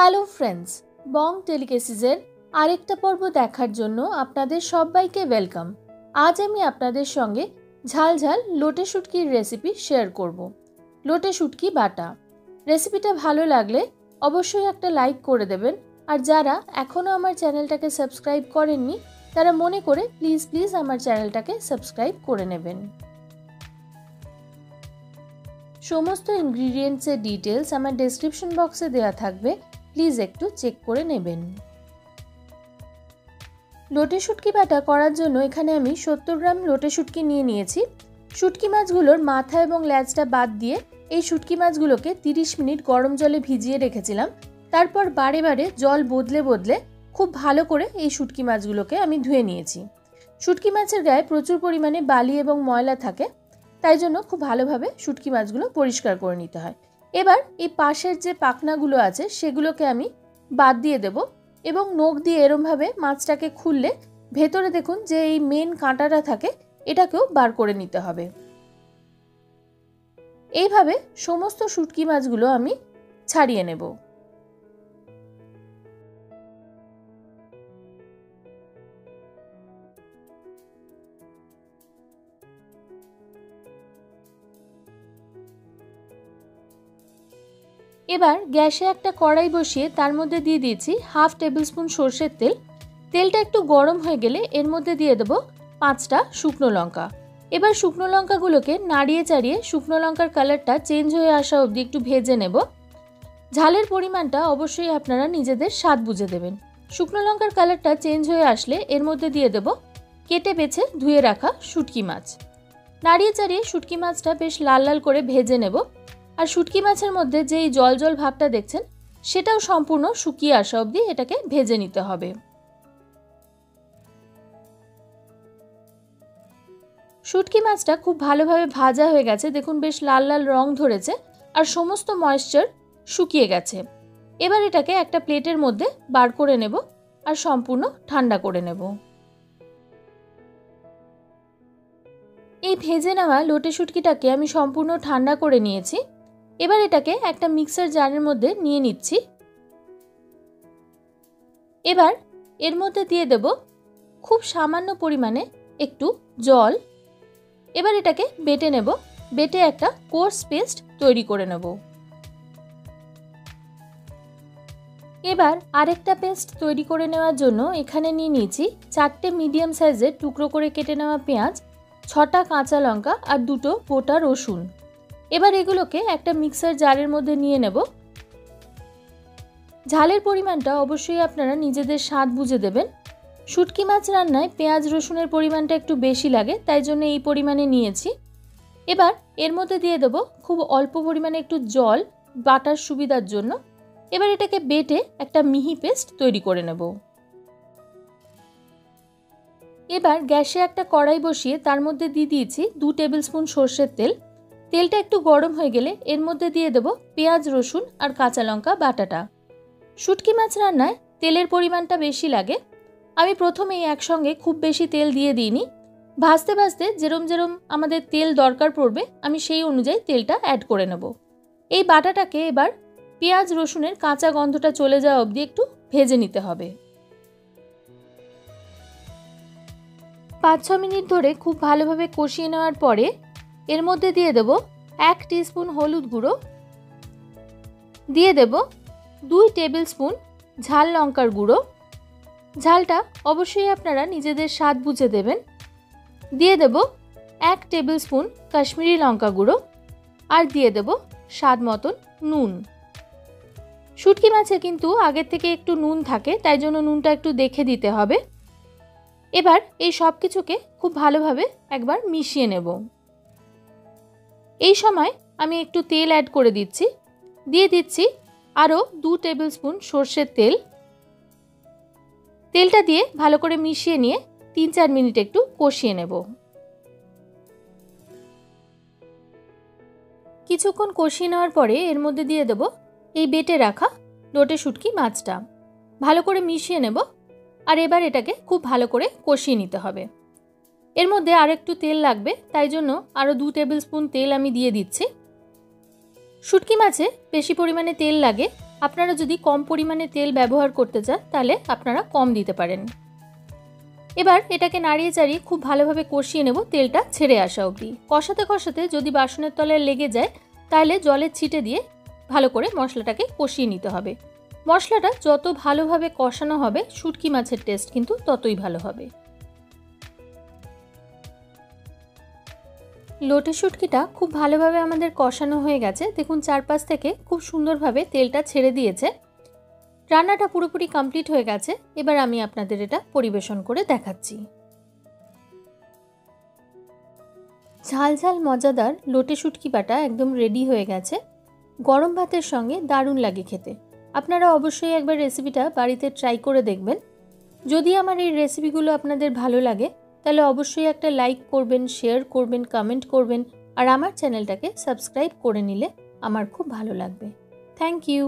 Hello friends, বং টেলিকেসিসের আরেকটা পর্ব দেখার জন্য আপনাদের সবাইকে ওয়েলকাম। আজ আমি আপনাদের সঙ্গে ঝাল ঝাল লোটে শুটকির রেসিপি শেয়ার করব। লোটে শুটকি বাটা। রেসিপিটা ভালো লাগলে অবশ্যই একটা লাইক করে দেবেন। আর যারা এখনও আমার চ্যানেলটাকে সাবস্ক্রাইব করেননি, তারা মনে করে প্লিজ প্লিজ আমার চ্যানেলটাকে সাবস্ক্রাইব করে নেবেন। সমস্ত ইনগ্রিডিয়েন্টসের ডিটেলস আমার ডেসক্রিপশন বক্সে দেওয়া থাকবে। প্লিজ একটু চেক করে নেবেন। লোটে শুটকি বাটা করার জন্য এখানে আমি সত্তর গ্রাম লোটে শুটকি নিয়ে নিয়েছি। শুটকি মাছগুলোর মাথা এবং ল্যাজটা বাদ দিয়ে এই শুটকি মাছগুলোকে 30 মিনিট গরম জলে ভিজিয়ে রেখেছিলাম। তারপর বারে বারে জল বদলে বদলে খুব ভালো করে এই শুটকি মাছগুলোকে আমি ধুয়ে নিয়েছি। শুটকি মাছের গায়ে প্রচুর পরিমাণে বালি এবং ময়লা থাকে, তাই জন্য খুব ভালোভাবে শুটকি মাছগুলো পরিষ্কার করে নিতে হয়। এবার এই পাশের যে পাখনাগুলো আছে, সেগুলোকে আমি বাদ দিয়ে দেব এবং নখ দিয়ে এরমভাবে মাছটাকে খুললে ভেতরে দেখুন যে এই মেন কাঁটাটা থাকে, এটাকেও বার করে নিতে হবে। এইভাবে সমস্ত শুটকি মাছগুলো আমি ছাড়িয়ে নেব। এবার গ্যাসে একটা কড়াই বসিয়ে তার মধ্যে দিয়ে দিয়েছি হাফ টেবিল স্পুন সর্ষের তেল। তেলটা একটু গরম হয়ে গেলে এর মধ্যে দিয়ে দেবো পাঁচটা শুকনো লঙ্কা। এবার শুকনো লঙ্কাগুলোকে নাড়িয়ে চাড়িয়ে শুকনো লঙ্কার কালারটা চেঞ্জ হয়ে আসা অবধি একটু ভেজে নেব। ঝালের পরিমাণটা অবশ্যই আপনারা নিজেদের স্বাদ বুঝে দেবেন। শুকনো লঙ্কার কালারটা চেঞ্জ হয়ে আসলে এর মধ্যে দিয়ে দেব কেটে বেছে ধুয়ে রাখা শুটকি মাছ। নাড়িয়ে চাড়িয়ে শুটকি মাছটা বেশ লাল লাল করে ভেজে নেব। আর শুটকি মাছের মধ্যে যে এই জল জল ভাবটা দেখছেন, সেটাও সম্পূর্ণ শুকিয়ে আসা অবধি এটাকে ভেজে নিতে হবে। শুটকি মাছটা খুব ভালোভাবে ভাজা হয়ে গেছে। দেখুন, বেশ লাল লাল রং ধরেছে আর সমস্ত ময়েশ্চার শুকিয়ে গেছে। এবার এটাকে একটা প্লেটের মধ্যে বার করে নেব আর সম্পূর্ণ ঠান্ডা করে নেব। এই ভেজে নেওয়া লোটে শুটকিটাকে আমি সম্পূর্ণ ঠান্ডা করে নিয়েছি। এবার এটাকে একটা মিক্সার জারের মধ্যে নিয়ে নিচ্ছি। এবার এর মধ্যে দিয়ে দেব খুব সামান্য পরিমাণে একটু জল। এবার এটাকে বেটে নেব, বেটে একটা কোর্স পেস্ট তৈরি করে নেব। এবার আরেকটা পেস্ট তৈরি করে নেওয়ার জন্য এখানে নিয়ে নিয়েছি চারটে মিডিয়াম সাইজের টুকরো করে কেটে নেওয়া পেঁয়াজ, ছটা কাঁচা লঙ্কা আর দুটো গোটা রসুন। এবার এগুলোকে একটা মিক্সার জারের মধ্যে নিয়ে নেব। ঝালের পরিমাণটা অবশ্যই আপনারা নিজেদের স্বাদ বুঝে দেবেন। শুটকি মাছ রান্নায় পেঁয়াজ, রসুনের পরিমাণটা একটু বেশি লাগে, তাই জন্য এই পরিমাণে নিয়েছি। এবার এর মধ্যে দিয়ে দেব খুব অল্প পরিমাণে একটু জল, বাটার সুবিধার জন্য। এবার এটাকে বেটে একটা মিহি পেস্ট তৈরি করে নেব। এবার গ্যাসে একটা কড়াই বসিয়ে তার মধ্যে দিয়ে দিয়েছি দু টেবিল স্পুন সর্ষের তেল। তেলটা একটু গরম হয়ে গেলে এর মধ্যে দিয়ে দেব পেঁয়াজ, রসুন আর কাঁচা লঙ্কা বাটাটা। শুটকি মাছ রান্নায় তেলের পরিমাণটা বেশি লাগে। আমি প্রথমেই একসঙ্গে খুব বেশি তেল দিয়ে দিইনি। ভাজতে ভাজতে যেরম যেরম আমাদের তেল দরকার পড়বে, আমি সেই অনুযায়ী তেলটা অ্যাড করে নেব। এই বাটাটাকে এবার পেঁয়াজ, রসুনের কাঁচা গন্ধটা চলে যাওয়া অবধি একটু ভেজে নিতে হবে। পাঁচ ছ মিনিট ধরে খুব ভালোভাবে কষিয়ে নেওয়ার পরে এর মধ্যে দিয়ে দেব এক স্পুন হলুদ গুঁড়ো। দিয়ে দেব দুই টেবিল স্পুন ঝাল লঙ্কার গুঁড়ো। ঝালটা অবশ্যই আপনারা নিজেদের স্বাদ বুঝে দেবেন। দিয়ে দেব এক টেবিল স্পুন কাশ্মীরি লঙ্কা গুঁড়ো আর দিয়ে দেব স্বাদ মতন নুন। শুটকি মাছে কিন্তু আগের থেকে একটু নুন থাকে, তাই জন্য নুনটা একটু দেখে দিতে হবে। এবার এই সব কিছুকে খুব ভালোভাবে একবার মিশিয়ে নেব। এই সময় আমি একটু তেল অ্যাড করে দিচ্ছি। দিয়ে দিচ্ছি আরও দু টেবিল স্পুন সর্ষের তেল। তেলটা দিয়ে ভালো করে মিশিয়ে নিয়ে তিন চার মিনিট একটু কষিয়ে নেব। কিছুক্ষণ কষিয়ে নেওয়ার পরে এর মধ্যে দিয়ে দেব এই বেটে রাখা লোটে শুটকি মাছটা। ভালো করে মিশিয়ে নেব। আর এবার এটাকে খুব ভালো করে কষিয়ে নিতে হবে। এর মধ্যে আর একটু তেল লাগবে, তাই জন্য আরও দু টেবিল স্পুন তেল আমি দিয়ে দিচ্ছি। শুটকি মাছে বেশি পরিমাণে তেল লাগে, আপনারা যদি কম পরিমাণে তেল ব্যবহার করতে চান, তাহলে আপনারা কম দিতে পারেন। এবার এটাকে নাড়িয়ে চাড়িয়ে খুব ভালোভাবে কষিয়ে নেব, তেলটা ছেড়ে আসা অবধি। কষাতে কষাতে যদি বাসনের তলায় লেগে যায়, তাহলে জলের ছিটে দিয়ে ভালো করে মশলাটাকে কষিয়ে নিতে হবে। মশলাটা যত ভালোভাবে কষানো হবে, শুটকি মাছের টেস্ট কিন্তু ততই ভালো হবে। লোটে শুটকিটা খুব ভালোভাবে আমাদের কষানো হয়ে গেছে। দেখুন, চারপাশ থেকে খুব সুন্দরভাবে তেলটা ছেড়ে দিয়েছে। রান্নাটা পুরোপুরি কমপ্লিট হয়ে গেছে। এবার আমি আপনাদের এটা পরিবেশন করে দেখাচ্ছি। ঝাল ঝাল মজাদার লোটে শুটকি বাটা একদম রেডি হয়ে গেছে। গরম ভাতের সঙ্গে দারুণ লাগে খেতে। আপনারা অবশ্যই একবার রেসিপিটা বাড়িতে ট্রাই করে দেখবেন। যদি আমার এই রেসিপিগুলো আপনাদের ভালো লাগে তাহলে অবশ্যই একটা লাইক করবেন শেয়ার করবেন কমেন্ট করবেন আর আমার চ্যানেলটাকে সাবস্ক্রাইব করে নিলে আমার খুব ভালো লাগবে। Thank you